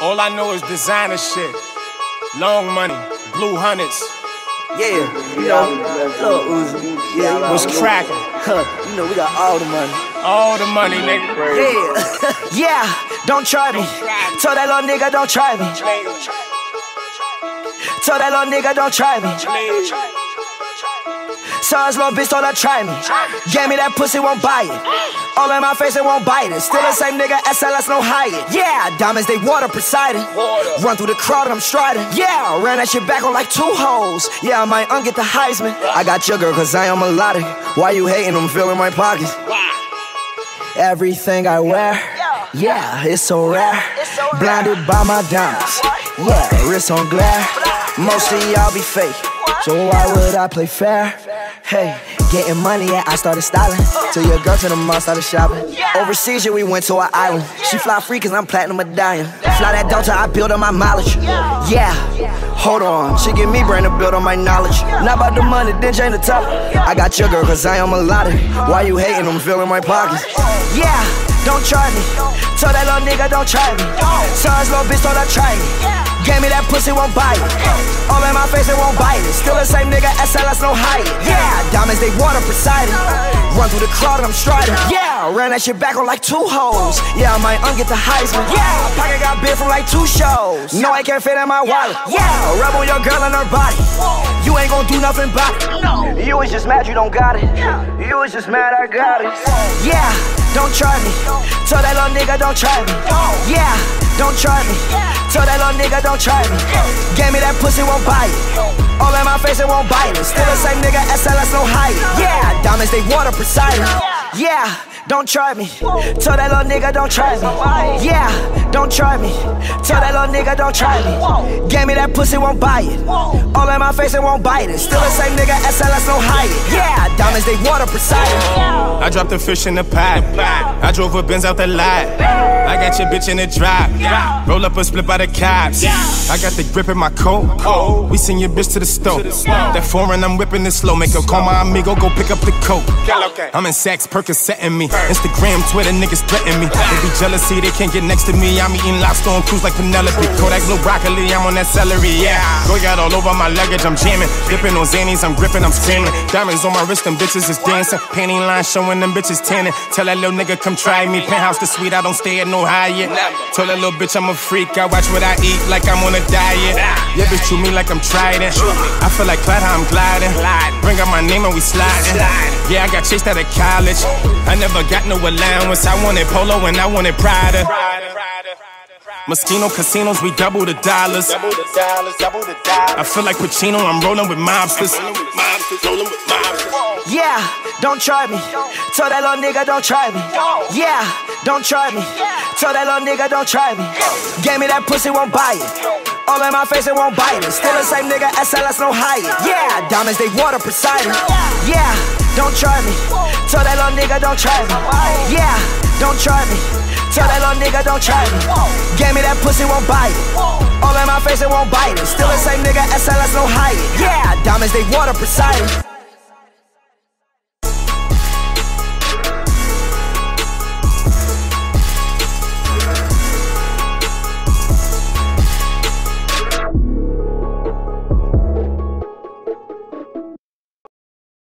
All I know is designer shit. Long money, blue hundreds. Yeah, you know, Lil Uzi. Yeah, you know, What's cracking? Huh, you know, we got all the money. All the money, nigga. Yeah, yeah, don't try me. Tell that little nigga don't try me. Tell that little nigga don't try me. So his little bitch told her try me. Gave me that pussy, won't buy it. All in my face, it won't bite it. Still the same nigga, SLS, no higher. Yeah, diamonds, they water Poseidon. Run through the crowd, I'm striding. Yeah, ran that shit back on like two hoes. Yeah, I might unget the Heisman. I got your girl, cause I am melodic. Why you hating? I'm filling my pockets. Everything I wear, yeah, it's so rare. Blinded by my diamonds, yeah, wrist on glare. Most of y'all be fake, so why would I play fair? Hey, getting money, yeah, I started styling. Till your girl to the mall started shopping. Overseas, yeah, we went to an island. She fly free cause I'm platinum medallion. Fly that Delta, I build on my mileage. Yeah, hold on, she give me brain to build on my knowledge. Not about the money, then change the top. I got your girl cause I am a melodic. Why you hating? I'm filling my pockets. Yeah, don't try me. Tell that little nigga don't try me. So his little bitch told her try me. Gave me that pussy, won't bite face, it won't bite it. Still the same nigga, SLS, no hide. Yeah, diamonds, they water Poseidon. Run through the crowd, and I'm striding. Yeah, ran that shit back on like two hoes. Yeah, I might unget the Heisman. Yeah, pocket got big from like two shows. No, I can't fit in my wallet. Yeah, rub on your girl and her body. You ain't gonna do nothing about it. You was just mad you don't got it. You was just mad I got it. Yeah, don't try me. Tell that little nigga don't try me. Yeah, don't try me. Tell that little nigga don't try me. Gave me that pussy, won't buy it. All in my face, it won't bite it. Still the same nigga, SLS, no hide it. Yeah, diamonds, they water Poseidon. Yeah, don't try me. Tell that little nigga don't try me. Yeah, don't try me. Tell that little nigga don't try me. Gave me that pussy, won't buy it. All in my face, it won't bite it. Still the same nigga, SLS, no hide it. Yeah, diamonds, they water Poseidon. I dropped the fish in the pot. I drove a Benz out the lot. I got your bitch in the drop. Roll up a split by the cops. I got the grip in my coat. We send your bitch to the stove. That foreign, I'm whipping it slow. Make her call my amigo, go pick up the coat. I'm in Saks, Perkins setting me. Instagram, Twitter, niggas threaten me. They be jealousy, they can't get next to me. I'm eating lobster on cruise like Penelope. Kodak blue broccoli, I'm on that celery. Yeah, go out all over my luggage, I'm jamming. Dipping on Xannies, I'm gripping, I'm screaming. Diamonds on my wrist, them bitches is dancing. Panty line showing them bitches tanning. Tell that little nigga come try me. Penthouse the suite, I don't stay at no Hyatt. Told that little bitch I'm a freak. I watch what I eat like I'm on a diet. Yeah, bitch, chew me like I'm trident. I feel like Clyde, how I'm gliding. Bring out my name and we sliding. Yeah, I got chased out of college. I never got no allowance. I wanted polo and I wanted Prada. Moschino casinos, we double the dollars. I feel like Pacino, I'm rolling with mobsters. Yeah, don't try me. Tell that little nigga don't try me. Yeah, don't try me. Tell that little nigga don't try me. Gave me that pussy, won't buy it. All in my face, it won't bite it. Still the same nigga, SLS, no higher. Yeah, diamonds, they water Poseidon. Yeah, don't try me. Tell that little nigga don't try me. Yeah, don't try me. Tell that little nigga don't try me. Gave me that pussy, won't buy it. All in my face, it won't bite it. Still the same nigga, SLS, no higher. Yeah, diamonds, they water Poseidon.